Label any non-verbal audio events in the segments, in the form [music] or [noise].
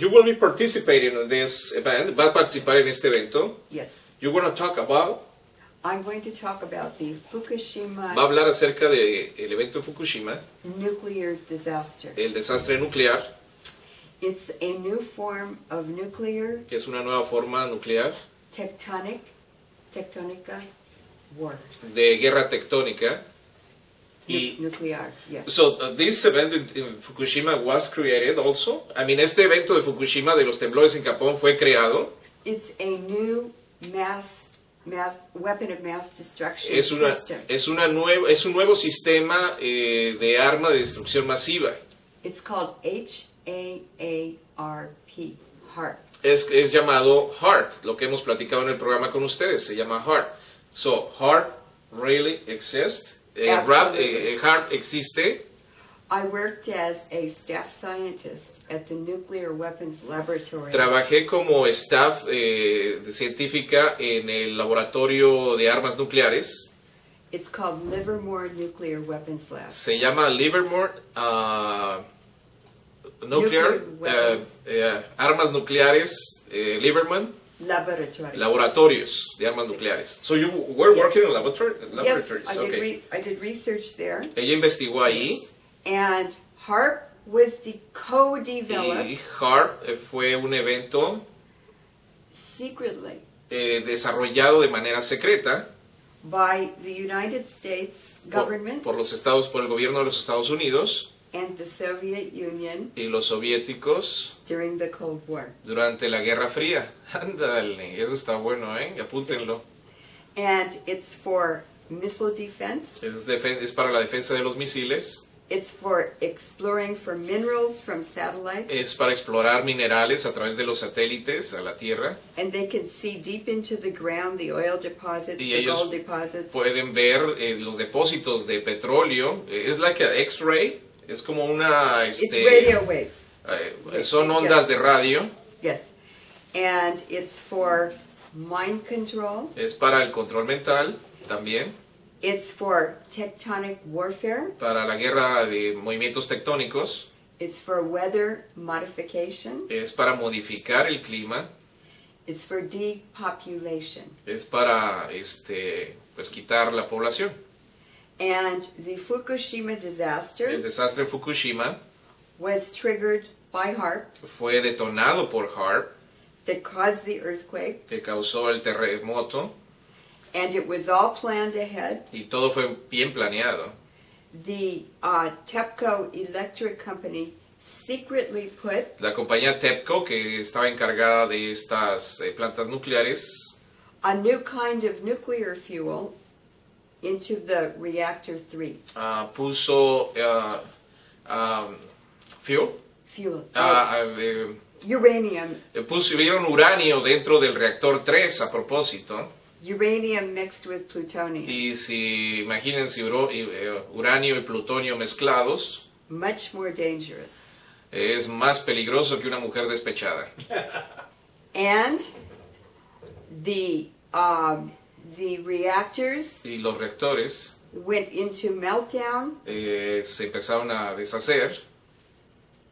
you will be participating in this event. Va a participar en este evento. Yes. You want to talk about. I'm going to talk about the Fukushima Va a hablar acerca del evento en Fukushima, nuclear disaster. el desastre nuclear, It's a new form of nuclear es una nueva forma nuclear tectonic, tectonica war. de guerra tectónica. Nuclear. So uh, this event in, in Fukushima was created also. I mean, este evento de Fukushima de los temblores en Japón fue creado. It's a new mass, mass weapon of mass destruction Es una system. es una nueva es un nuevo sistema eh, de arma de destrucción masiva. It's called H-A-A-R-P, HARP. Es es llamado HARP, lo que hemos platicado en el programa con ustedes. Se llama HARP. So HARP really exists. Eh, RAP, eh, eh, HARP existe. I worked as a staff scientist at the Nuclear Weapons Laboratory Trabajé como staff eh, científica en el laboratorio de armas nucleares. It's called Livermore Nuclear Weapons Lab. Se llama Livermore uh, Nuclear, Armas Nucleares Liverman Laboratory. Laboratorios de Armas Nucleares. So you were Yes. working in laboratory, yes, laboratories. I did, okay. re- I did research there. Ella investigó ahí And HARP was de- y co-developed HARP eh, fue un evento secretly eh, desarrollado de manera secreta by the United States por, government por los estados, por el gobierno de los Estados Unidos and the Soviet Union y los soviéticos during the Cold War. durante la Guerra Fría. [laughs] Ándale, eso está bueno, ¿eh? Apúntenlo. And it's for missile defense. Es, para la defensa de los misiles, It's for exploring for minerals from satellites. es para explorar minerales a través de los satélites a la Tierra. And they can see deep into the ground the oil deposits, Y the ellos gold deposits. Pueden ver eh, los depósitos de petróleo. Es like a X-ray, es como una... It's Este, radio waves. eh, son ondas de radio, Yes. And it's for mind control. es para el control mental también, It's for tectonic warfare. para la guerra de movimientos tectónicos, It's for weather modification. es para modificar el clima, It's for depopulation. es para este, pues, quitar la población. And the Fukushima disaster El disaster desastre en Fukushima was triggered by HARP fue detonado por HARP, that caused the earthquake, que causó el terremoto, and it was all planned ahead. y todo fue bien planeado. The uh, TEPCO Electric Company secretly put La compañía TEPCO, que estaba encargada de estas eh, plantas nucleares, a new kind of nuclear fuel into the reactor 3. ah, puso ah, ah, fuel, Fuel. eh, uranium. eh, pusieron uranio dentro del reactor 3 a propósito. Uranium mixed with plutonium. Y si imagínense eh, uranio y plutonio mezclados, Much more dangerous. es más peligroso que una mujer despechada. And the um, the reactors Y los reactores went into meltdown eh, se empezaron a deshacer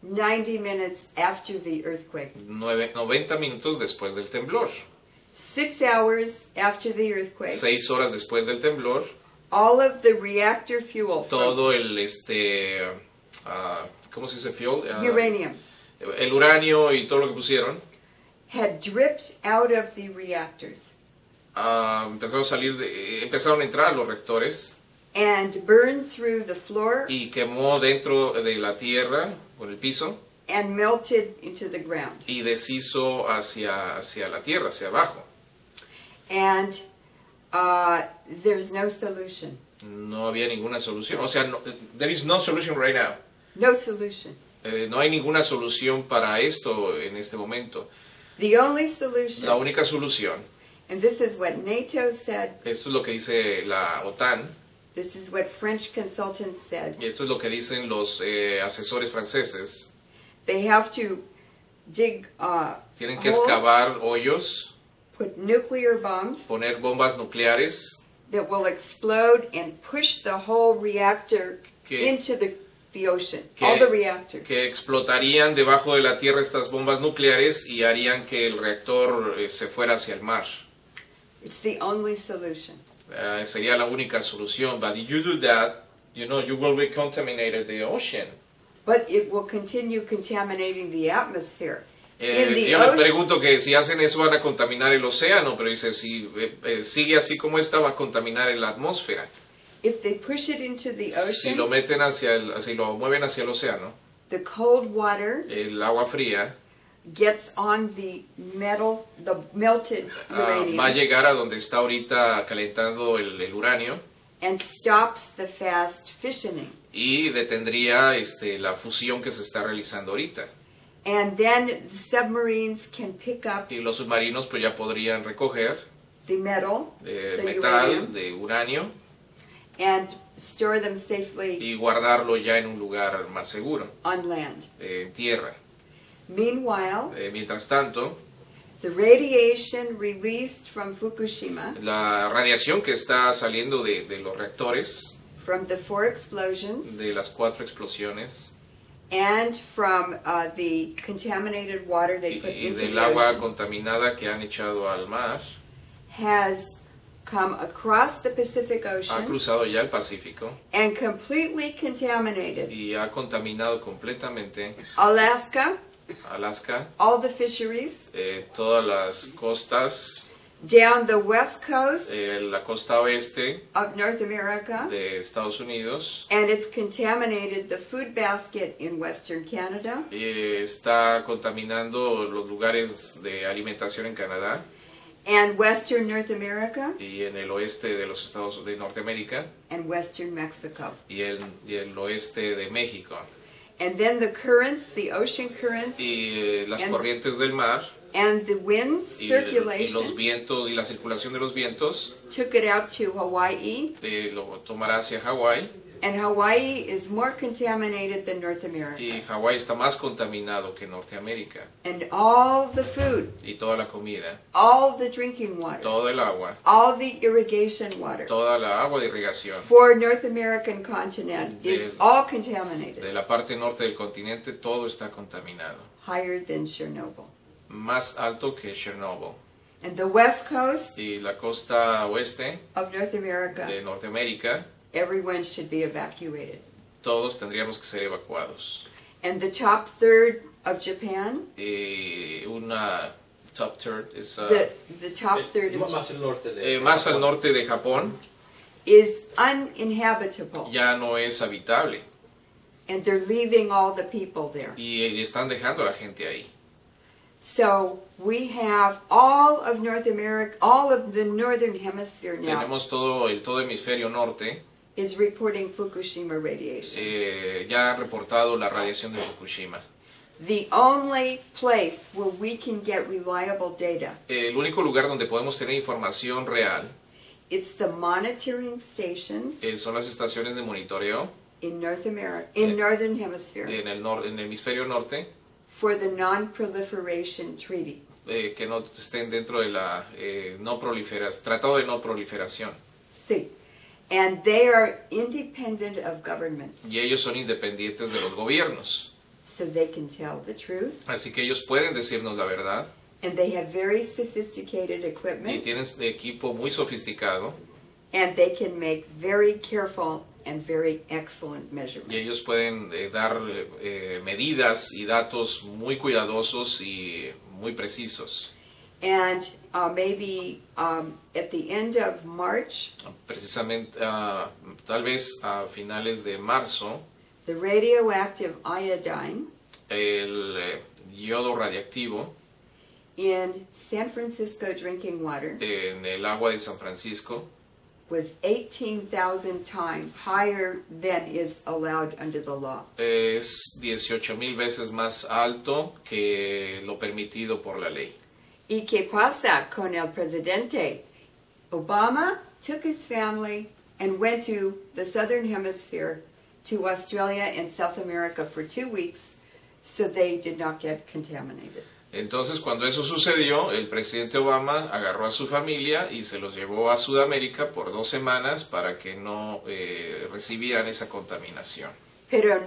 90 minutes after the earthquake. nueve- 90 minutos después del temblor. Six hours after the earthquake, Seis horas después del temblor, all of the reactor fuel todo el, este, ah, ¿cómo se dice fuel? Ah, uranium el uranio y todo lo que pusieron, had dripped out of the reactors ah, empezaron a salir, de- empezaron a entrar los reactores and burned through the floor y quemó dentro de la tierra, por el piso, and melted into the ground. y deshizo hacia, hacia la tierra, hacia abajo. And uh, there's no solution. No había ninguna solución. O sea, no, there is no solution right now. No solution. Eh, no hay ninguna solución para esto en este momento. The only La solution, única solución, and this is what NATO said, esto es lo que dice la OTAN, this is what French consultants said, y esto es lo que dicen los eh, asesores franceses, they have to dig, uh, tienen que holes, excavar hoyos, put nuclear bombs poner bombas nucleares that will explode and push the whole reactor Que- into the the ocean, que, all the reactors. que explotarían debajo de la Tierra estas bombas nucleares y harían que el reactor eh, se fuera hacia el mar. It's the only solution. Eh, sería la única solución. But if you do that, you know, you will be contaminated the ocean. But it will continue contaminating the atmosphere. Eh, the yo me ocean- pregunto que si hacen eso van a contaminar el océano, pero dice, si eh, eh, sigue así como está, va a contaminar la atmósfera. If they push it into the Si lo ocean, meten hacia el, si lo mueven hacia el océano, the cold water el agua fría gets on the metal, the melted ah, va a uranium, llegar a donde está ahorita calentando el, el uranio and stops the fast fissioning. y detendría este, la fusión que se está realizando ahorita. And then the submarines can pick up Y los submarinos pues ya podrían recoger the metal, eh, the metal uranium, de uranio and store them safely y guardarlo ya en un lugar más seguro, on land. en tierra. Meanwhile, Eh, mientras tanto, the radiation released from Fukushima la radiación que está saliendo de, de los reactores, from the four explosions de las cuatro explosiones and from uh, the contaminated water y, they put y into del the agua ocean contaminada que han echado al mar, has come across the Pacific ha Ocean cruzado ya el Pacífico and completely contaminated y ha contaminado completamente Alaska, Alaska, all the fisheries, eh, todas las costas, down the west coast eh, la costa oeste of North America, de Estados Unidos, and it's contaminated the food basket in Western Canada, eh, está contaminando los lugares de alimentación en Canadá. And Western North America, y en el oeste de los Estados de Norteamérica. And Western Mexico. y el, y el oeste de México. And then the currents, the ocean currents, Y eh, las En- corrientes del mar and the winds y, y los circulation vientos y la circulación de los vientos took it out to Hawaii, eh, lo tomará hacia Hawái and Hawaii is more contaminated than North America. y Hawái está más contaminado que Norteamérica And all the food, y toda la comida, all the drinking water, todo el agua, all the irrigation water toda la agua de irrigación for North American continent is De- all contaminated, de la parte norte del continente, todo está contaminado, higher than Chernobyl. más alto que Chernobyl. And the west coast Y la costa oeste of North America, de Norteamérica, everyone should be evacuated. todos tendríamos que ser evacuados. And the top third of Japan, Eh, una top third es ah, the, the top third Eh, of más al norte de eh, más al norte de Japón, is uninhabitable, ya no es habitable and they're leaving all the people there. y eh, están dejando a la gente ahí. So we have all of North America, all of the northern hemisphere now Tenemos todo el todo hemisferio norte is reporting Fukushima radiation. eh, ya ha reportado la radiación de Fukushima. The only place where we can get reliable data, El único lugar donde podemos tener información real it's the monitoring stations eh, son las estaciones de monitoreo in North America, in Eh, northern hemisphere en el, nor- en el hemisferio norte for the non-proliferation treaty. eh, que no estén dentro de la eh, no proliferas, tratado de no proliferación. See, and they are independent of governments, Y ellos son independientes de los gobiernos. so they can tell the truth, Así que ellos pueden decirnos la verdad and they have very sophisticated y equipment, tienen equipo muy sofisticado and they can make very careful and very excellent y measurements. ellos pueden eh, dar eh, medidas y datos muy cuidadosos y muy precisos. And uh, maybe um, at the end of March, Precisamente, ah, tal vez a finales de marzo, the radioactive iodine el eh, yodo radiactivo in San Francisco drinking water en el agua de San Francisco was 18,000 times higher than is allowed under the law. es 18 mil veces más alto que lo permitido por la ley. ¿Y qué pasa con el presidente? Obama took his family and went to the southern hemisphere to Australia and South America for two weeks so they did not get contaminated. Entonces, cuando eso sucedió, el presidente Obama agarró a su familia y se los llevó a Sudamérica por dos semanas para que no eh, recibieran esa contaminación. Pero